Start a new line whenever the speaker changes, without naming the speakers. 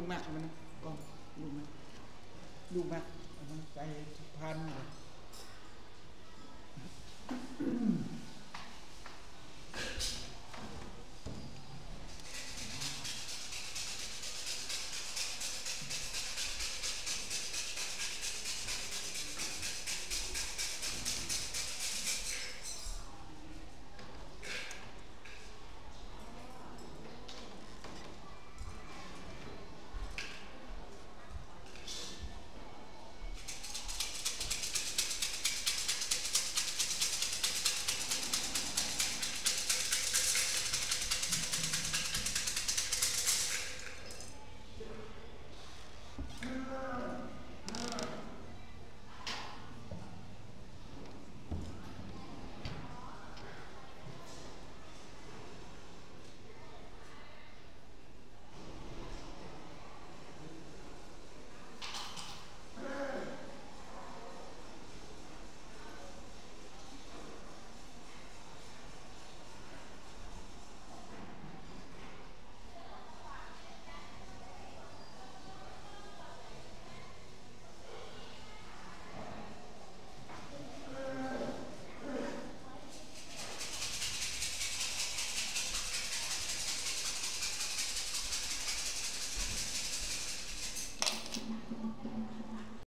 ลูกแม็กมันนะกล้องลูกแม็กลูกแม็กมันใจพันเลย